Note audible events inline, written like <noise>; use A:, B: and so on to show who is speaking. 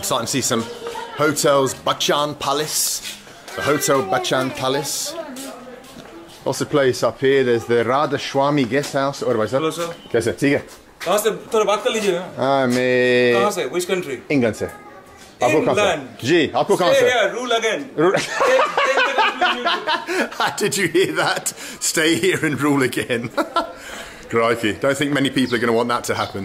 A: I'm starting to see some hotels. Bachan Palace. The Hotel Bachan Palace. What's the place up here? There's the Radha Swami Guest House. Or भाई
B: Hello, sir.
A: कैसे ठीक है
B: कहाँ से थोड़ा बात कर लीजिए ना
A: हाँ मैं
B: कहाँ से Which country?
A: England. से आपको कहाँ से
B: England.
A: जी आपको कहाँ
B: Stay here, rule again. <laughs>
A: Did you hear that? Stay here and rule again. <laughs> Crikey. Don't think many people are going to want that to happen.